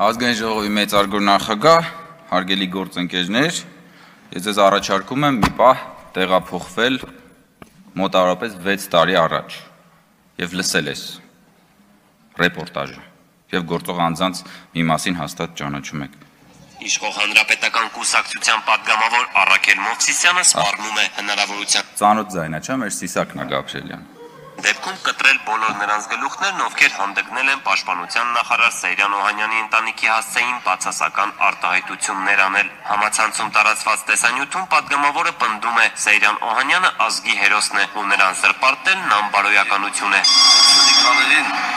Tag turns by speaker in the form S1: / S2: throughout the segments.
S1: Ազգային ժողովի մեծ արգոր նախագահ, հարգելի գործընկերներ, ես ձեզ առաջարկում եմ մի պահ տեղափոխվել մոտավորապես 6 տարի առաջ եւ լսել ես ռեպորտաժը եւ գործող անձանց մի մասին հաստատ ճանաչում եք։
S2: Իշխող հանրապետական կուսակցության падգամավոր Առաքել Մովսիսյանը սպառնում է հնարավորության։
S1: Ծանոթ ձայնա, չէ՞, մեր Սիսակն է Գաբրելյան
S2: դեպքում կտրել բոլոր նրանց գլուխներն, ովքեր հանդգնել են Պաշտպանության նախարար Սեյրան Օհանյանի ընտանիքի հասցեին բացասական արտահայտություններ անել։ Համացանցում տարածված տեսանյութում падգամավորը պնդում է. Սեյրան Օհանյանը ազգի հերոսն է ու նրան սրբարտելն անբարոյականություն է։
S3: Սուզիկաներին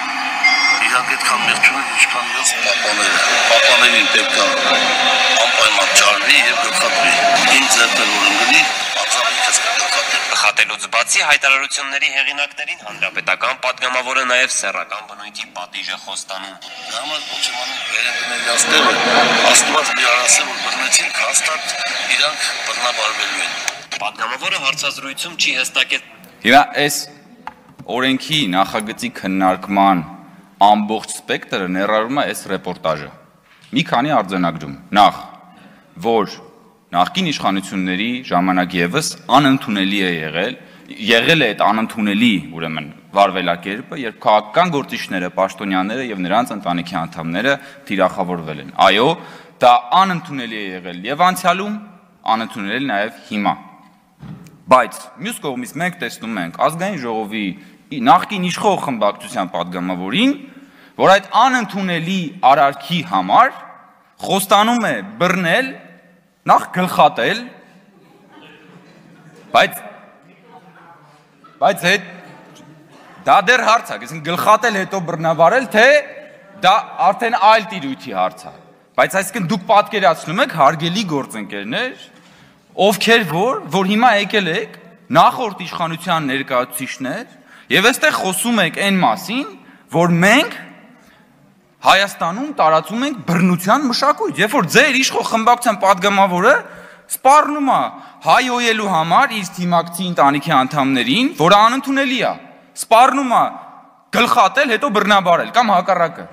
S2: Հաստատելուց բացի հայտարարությունների հեղինակներին հանրապետական падգամավորը նաև սեռական բնույթի պատիժը խոստանում։
S3: Համար ոչմանը վերընկնել աստեղը աստված միարասել որ բռնեցին հաստատ իրանք բռնաբարվելու են։
S2: Падգամավորը հարցազրույցում չի հստակել։
S1: Հիմա այս օրենքի նախագծի քննարկման ամբողջ սպեկտրը ներառում է այս ռեպորտաժը։ Մի քանի արձանագրում։ Նախ, որ Նախկին իշխանությունների ժամանակ եւս անընդունելի է եղել, եղել է այդ անընդունելի, ուրեմն, վարվելակերպը, երբ քաղաքական գործիչները, պաշտոնյաները եւ նրանց ընտանիքի անդամները թիրախավորվել են։ Այո, դա անընդունելի է եղել եւ անցյալում, անընդունելի նաեւ հիմա։ Բայց մյուս կողմից մենք տեսնում ենք ազգային ժողովի նախկին իշխող խմբակցության падգամավորին, որ այդ անընդունելի արարքի համար խոստանում է բռնել նախ գլխատել, բայց բայց հետ դա դեռ հարց է, այսինքն գլխատել հետո բռնաբարել, թե դա արդեն այլ տիրույթի հարց է։ Բայց այսինքն դուք պատկերացնում եք հարգելի գործընկերներ, ովքեր որ, որ հիմա եկել եք նախորդ իշխանության ներկայացուցիչներ եւ այստեղ խոսում եք այն մասին, որ մենք Հայաստանում տարածում ենք բռնության մշակույթ։ Երբ որ ձեր իշխող խմբակցության падգամավորը սպառնում է հայ օյելու համար իր թիմակցի ընտանիքի անդամներին, որը անընդունելի է, սպառնում է գլխատել, հետո բռնաբարել կամ հակառակը։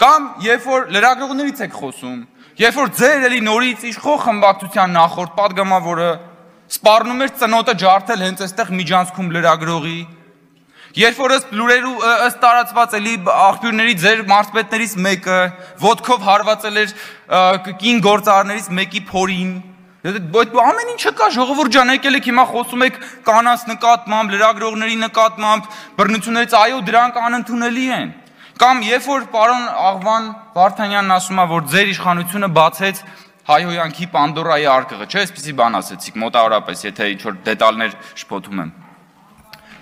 S1: Կամ երբ որ լրագրողներից եք խոսում, երբ որ ձեր էլի նորից իշխող խմբակցության նախորդ падգամավորը սպառնում էր ծնոտը ջարդել հենց այստեղ միջանցքում լրագրողի Երբ որ ըստ լուրերու ըստ տարածված էլի աղբյուրների ձեր մարզպետներից մեկը ոդկով հարվածել էր կին գործարարներից մեկի փորին, Այդ ամեն ինչը կա ժողովուրդ ջան, եկել եք հիմա խոսում եք կանանց նկատմամբ, լրագրողների նկատմամբ, բռնություններից, այո, դրանք անընդունելի են։ Կամ երբ որ պարոն Աղվան Վարդանյանն ասում է, որ ձեր իշխանությունը բացեց հայհոյանքի Պանդորայի արկղը, չէ՞, այսպեսի բան ասեցիք մոտավորապես, եթե ինչ որ դետալներ շփոթում եմ։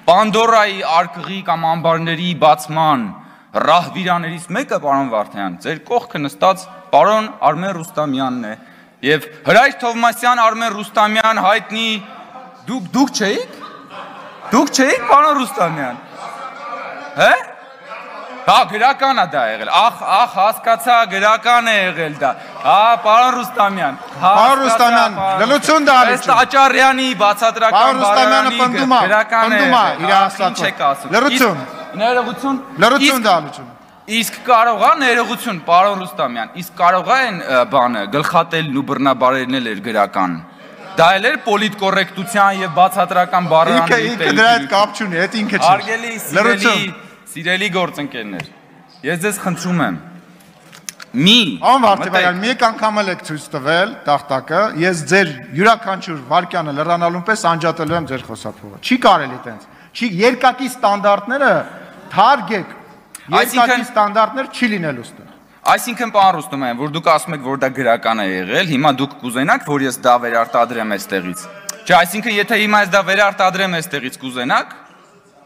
S1: Պանդորայի արկղի կամ ամբարների բացման ռահվիրաներից մեկը պարոն Վարդանյան, ձեր կողքը նստած պարոն Արմեն Ռուստամյանն է։ Եվ Հրայր Թովմասյան, Արմեն Ռուստամյան հայտնի դուք դուք չէիք։ Դուք չէիք պարոն Ռուստամյան։ Հե՞։ Հա, գրական է դա եղել։ Ախ, ախ, հասկացա, գրական է եղել դա։ Հա, պարոն Ռուստամյան։
S4: Պարոն Ռուստամյան, լլություն դա
S1: Ըստ Աճարյանի բացատրական
S4: Պարոն Ռուստամյանը պնդում է,
S1: գրական է։
S4: պնդում է իր ասածը։ Լրություն։
S1: Ներողություն։
S4: Լրություն դա լրություն։
S1: Իսկ կարող է ներողություն, պարոն Ռուստամյան, իսկ կարող է այն բանը գլխատելն ու բռնաբարելն էլ էր գրական։ Դա էլ էր պոլիտկոռեկտության եւ բացատրական
S4: Ինքը
S1: բառարանների
S4: ինքը դրա հետ կապ չունի, այդ ինքը չի։
S1: Արգելի, սիրելի, սիրելի գործընկերներ։ Ես ձեզ խնդրում եմ։ Մի
S4: Ան Վարդեվարյան, մի անգամ էլ եք ցույց տվել տախտակը, ես ձեր յուրաքանչյուր վարկյանը լրանալուն պես անջատելու եմ ձեր խոսափողը։ Չի կարելի տենց։ Չի երկակի ստանդարտները թարգեք։ Երկակի ստանդարտներ չի լինելու ստեղ։
S1: Այսինքն պարոն Ռուստոմյան, որ դուք ասում եք, որ դա գրական է եղել, հիմա դուք կուզենաք, որ ես դա վերարտադրեմ այստեղից։ Չէ, այսինքն եթե հիմա ես դա վերարտադրեմ այստեղից կուզենաք,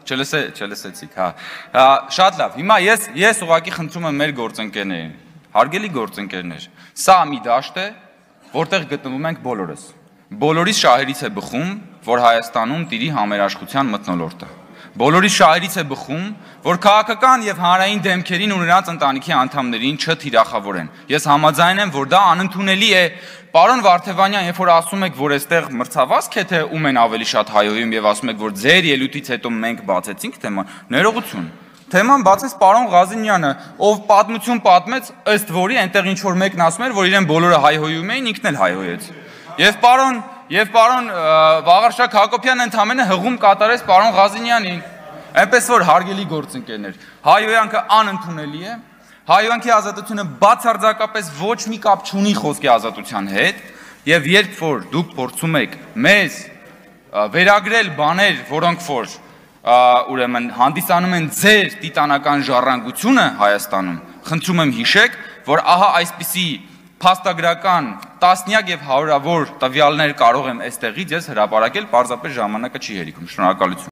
S1: չլսե, չլսեցիք, հա։ Հա, Շատ լավ։ Հիմա ես ես ուղակի խնդրում եմ մեր գործընկերներին, հարգելի գործընկերներ, սա մի դաշտ է, որտեղ գտնվում ենք բոլորս։ Բոլորիս շահերից է բխում, որ Հայաստանում տիրի համերաշխության մթնոլորտը։ Բոլորի շահերից է բխում, որ քաղաքական եւ հանրային դեմքերին ու նրանց ընտանիքի անդամներին չթիրախավորեն։ Ես համաձայն եմ, որ դա անընդունելի է։ Պարոն Վարդևանյան, երբ որ ասում եք, որ այստեղ մրցավազք է, թե ում են ավելի շատ հայոյում եւ ասում եք, որ ձեր ելույթից հետո մենք բացեցինք թեման, ներողություն։ թեման բացեց պարոն Ղազինյանը, ով պատմություն պատմեց, ըստ որի այնտեղ ինչ որ մեկն ասում էր, որ իրեն բոլորը հայհոյում էին, ինքն էլ հայհոյեց։ Եվ պարոն Եվ պարոն Վաղարշակ Հակոբյանն ընդամենը հղում կատարեց պարոն Ղազինյանին։ Այնպես որ հարգելի գործընկերներ, հայոյանքը անընդունելի է, հայոյանքի ազատությունը բացարձակապես ոչ մի կապ չունի խոսքի ազատության հետ, եւ երբ որ դուք փորձում եք մեզ վերագրել բաներ, որոնք որ ուրեմն հանդիսանում են ձեր տիտանական ժառանգությունը Հայաստանում, խնդրում եմ հիշեք, որ ահա այսպիսի փաստագրական տասնյակ եւ հարյուրավոր տվյալներ կարող եմ այստեղից ես հրապարակել, պարզապես ժամանակը չի հերիքում։ Շնորհակալություն։